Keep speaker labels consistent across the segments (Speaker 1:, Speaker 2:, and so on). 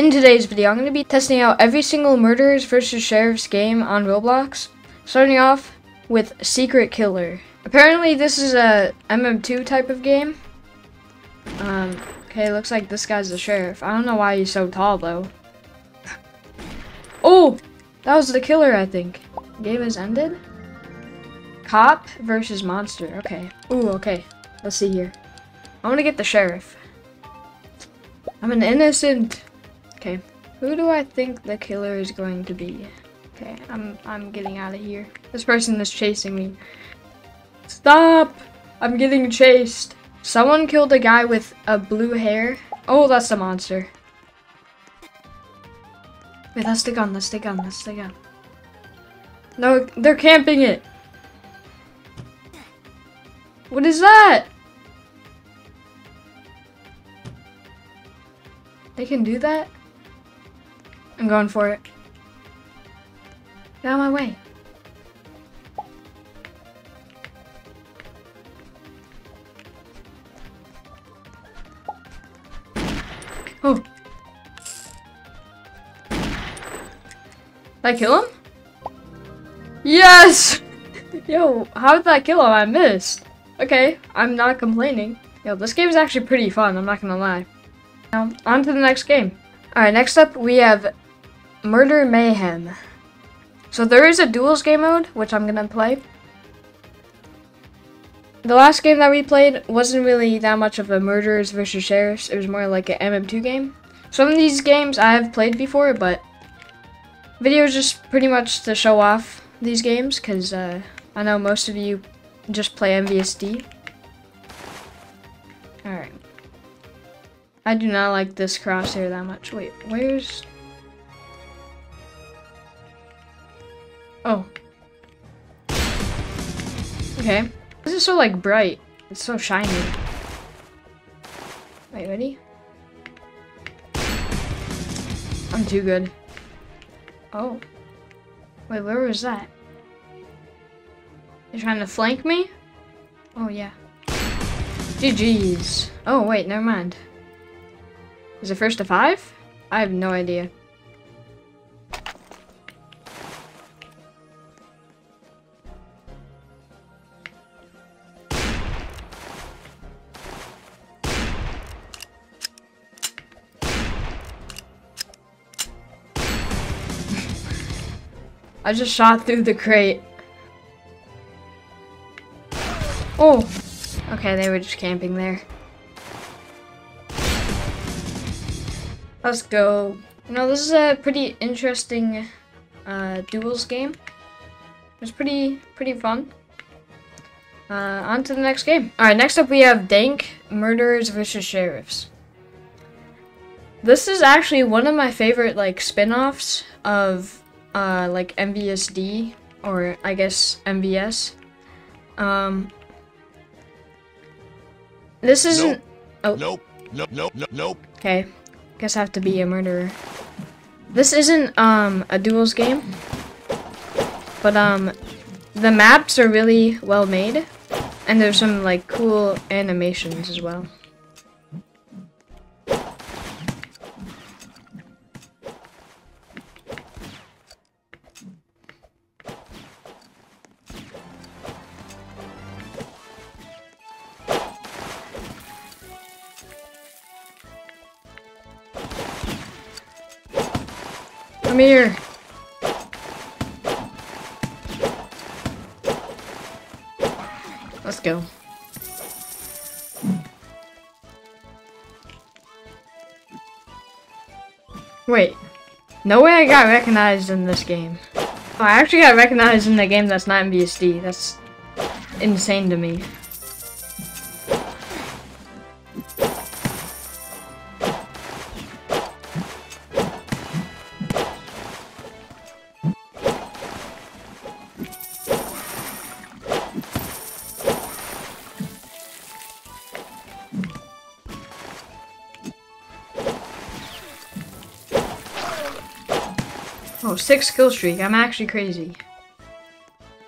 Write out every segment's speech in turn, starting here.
Speaker 1: In today's video, I'm going to be testing out every single Murderers vs. Sheriffs game on Roblox, starting off with Secret Killer. Apparently, this is a MM2 type of game. Um, okay, looks like this guy's the sheriff. I don't know why he's so tall, though. oh! That was the killer, I think. Game has ended? Cop versus monster. Okay. Ooh, okay. Let's see here. I want to get the sheriff. I'm an innocent. Okay. Who do I think the killer is going to be? Okay, I'm I'm getting out of here. This person is chasing me. Stop! I'm getting chased. Someone killed a guy with a blue hair. Oh, that's the monster. Wait, that's the gun, that's the gun, that's the gun. No, they're camping it. What is that? They can do that? I'm going for it. Get out of my way. Oh. Did I kill him? Yes! Yo, how did I kill him? I missed. Okay, I'm not complaining. Yo, this game is actually pretty fun, I'm not gonna lie. Now, on to the next game. Alright, next up we have Murder Mayhem. So there is a duels game mode, which I'm gonna play. The last game that we played wasn't really that much of a murderers versus sheriffs. It was more like an MM2 game. Some of these games I have played before, but video is just pretty much to show off these games because uh, I know most of you just play MVSD. Alright. I do not like this crosshair that much. Wait, where's... Oh. Okay. This is so, like, bright. It's so shiny. Wait, ready? I'm too good. Oh. Wait, where was that? You're trying to flank me? Oh, yeah. GG's. Oh, wait, never mind. Is it first to five? I have no idea. I just shot through the crate. Oh! Okay, they were just camping there. Let's go. You know, this is a pretty interesting uh, duels game. It's pretty, pretty fun. Uh, on to the next game. Alright, next up we have Dank Murderers vs. Sheriffs. This is actually one of my favorite, like, spin-offs of uh, like MVSD or I guess MVS. Um, this isn't.
Speaker 2: Nope. Oh. Nope. Nope. Nope. Nope. Nope.
Speaker 1: Okay. Guess I have to be a murderer. This isn't um a duels game, but um, the maps are really well made, and there's some like cool animations as well. Come here. Let's go. Wait. No way I got recognized in this game. Oh, I actually got recognized in the game that's not in MVSD. That's insane to me. Oh, six kill streak. I'm actually crazy.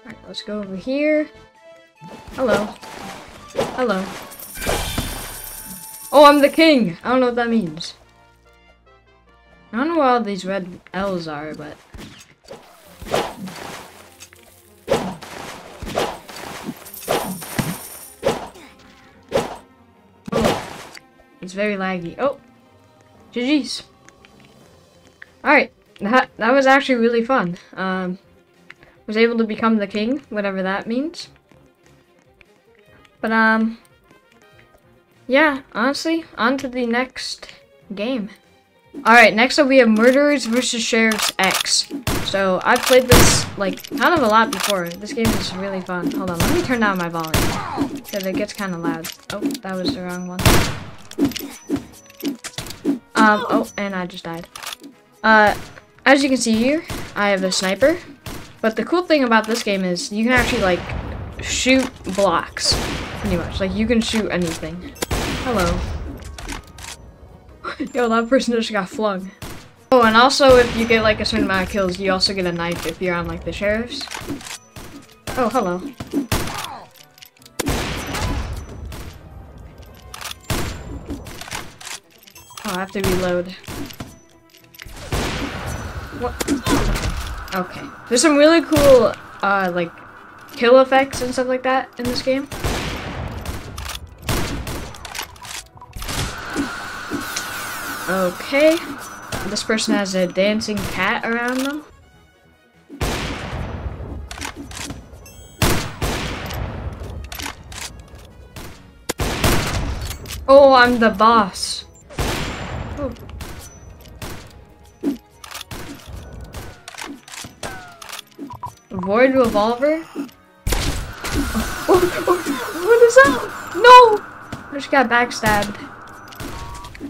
Speaker 1: Alright, let's go over here. Hello. Hello. Oh, I'm the king! I don't know what that means. I don't know where all these red L's are, but... Oh, it's very laggy. Oh, GG's. Alright, that, that was actually really fun. Um, was able to become the king, whatever that means. But, um, yeah, honestly, on to the next game. Alright, next up we have Murderers vs. Sheriffs X. So, I've played this, like, kind of a lot before. This game is really fun. Hold on, let me turn down my volume. Because it gets kind of loud. Oh, that was the wrong one. Um, oh, and I just died. Uh, as you can see here, I have a sniper. But the cool thing about this game is you can actually, like, shoot blocks. Pretty much. Like, you can shoot anything. Hello. Yo, that person just got flung. Oh, and also if you get, like, a certain amount of kills, you also get a knife if you're on, like, the sheriffs. Oh, hello. Oh, I have to reload. Okay. There's some really cool, uh, like, kill effects and stuff like that in this game. Okay. This person has a dancing cat around them. Oh, I'm the boss. Void revolver? Oh, oh, what is that? No! I just got backstabbed.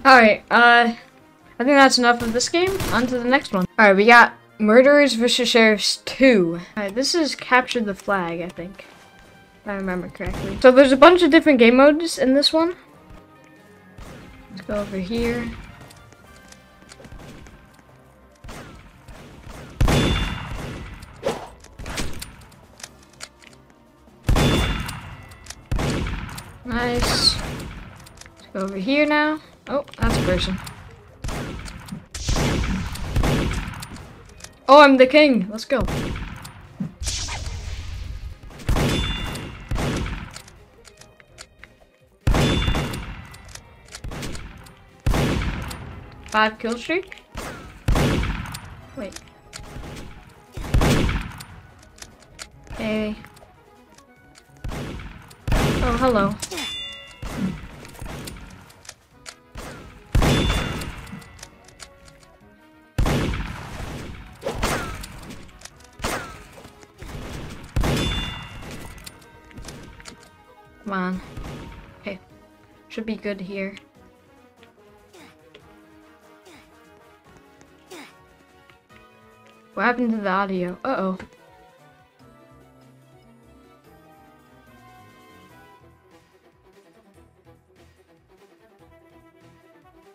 Speaker 1: Alright, uh, I think that's enough of this game. On to the next one. Alright, we got Murderers vs. Sheriffs 2. Alright, this is Capture the Flag, I think. If I remember correctly. So there's a bunch of different game modes in this one. Let's go over here. Nice. Let's go over here now. Oh, that's a person. Oh, I'm the king. Let's go. Five kill streak? Wait. Hey. Oh, hello. Come on. Okay. Should be good here. What happened to the audio? Uh-oh.